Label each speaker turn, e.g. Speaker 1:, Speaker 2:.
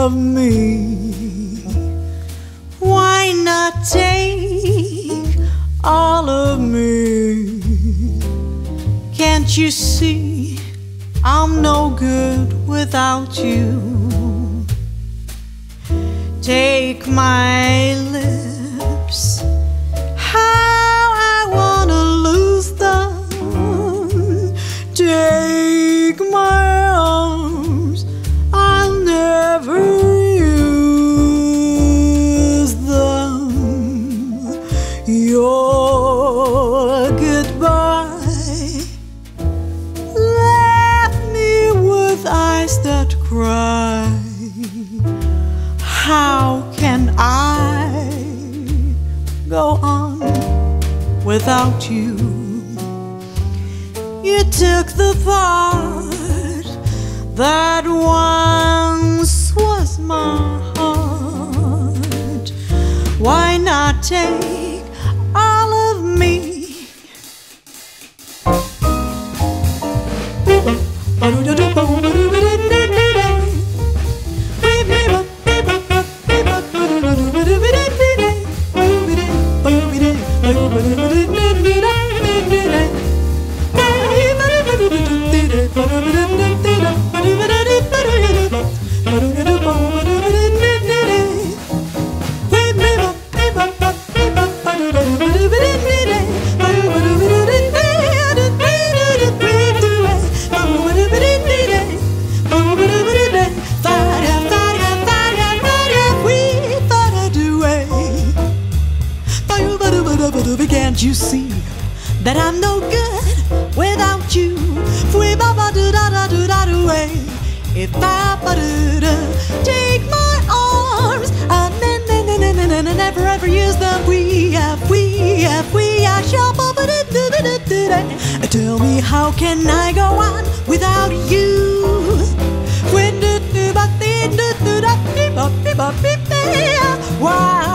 Speaker 1: of me? Why not take all of me? Can't you see I'm no good without you? Take my lips, how I wanna lose them. Take eyes that cry. How can I go on without you? You took the part that once was my heart. Why not take all of me? Can't that I'm no good without you? Do da da do da do way. If I do da take my arms and then then then then then never ever use them. We have we have we I shall ba ba do do do do. Tell me how can I go on without you? When do do ba do do do ba ba. Why